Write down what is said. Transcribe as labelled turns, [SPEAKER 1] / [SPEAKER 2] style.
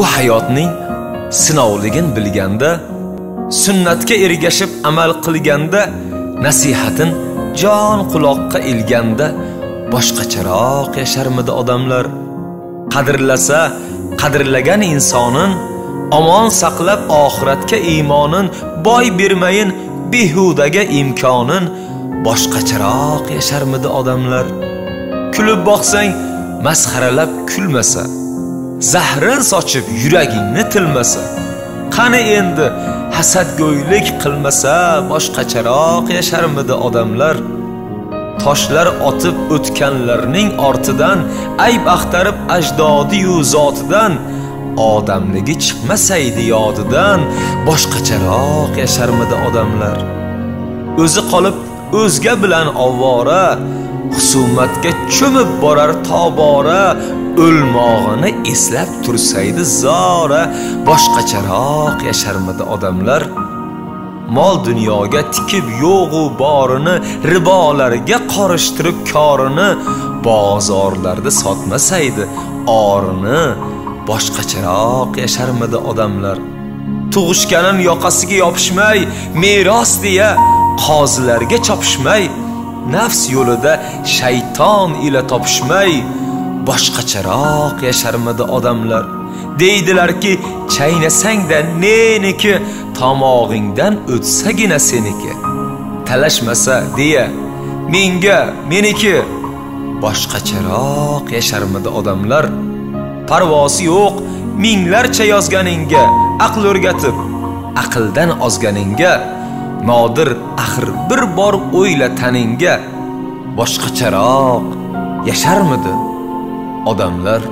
[SPEAKER 1] bu hayotning sinovligin bilganda sunnatga ergashib amal qilganda nasihatin jon quloqqa ilganda boshqacharoq yasharmidi odamlar? Qadrlasa qadrlagan insonin omon saqlab oxiratga iymonin boy bermayin behudaga imkonin boshqacharoq yasharmidi odamlar? Kulib boqsang masxaralab kulmasa zahrin sochib yuragingni tilmasa qani endi hasadgo'ylik qilmasa boshqacharoq yasharmidi odamlar? Toshlar otib o'tganlarning ortidan ayb axtarib ajdodiyu zotidan odamligi chiqmasaydi yodidan boshqacharoq yasharmidi odamlar? O'zi qolib o'zga bilan ovvora husumatga cho'mib borar tobora o'lmog'ini eslab tursaydi zora. Boshqacharoq yasharmidi odamlar? Mol dunyoga tikib yo'g'u borini ribolarga qorishtirib korini bozorlarda sotmasaydi orini. Boshqacharoq yasharmidi odamlar? Tug'ishganim yoqasiga yopishmay meros deya qozilarga chopishmay nafs yo'lida shayton ila topishmay boshqacharoq yasharmidi odamlar? Deydilarki chaynasangda neniki tomog'ingdan o'tsagina seniki. Talashmasa deya menga meniki. Boshqacharoq yasharmidi odamlar? Parvosi yo'q minglarcha yozganingga aql o'rgatib aqldan ozganingga nodir axir bir bor o'yla taningga boshqacharoq yasharmidi? Odamlar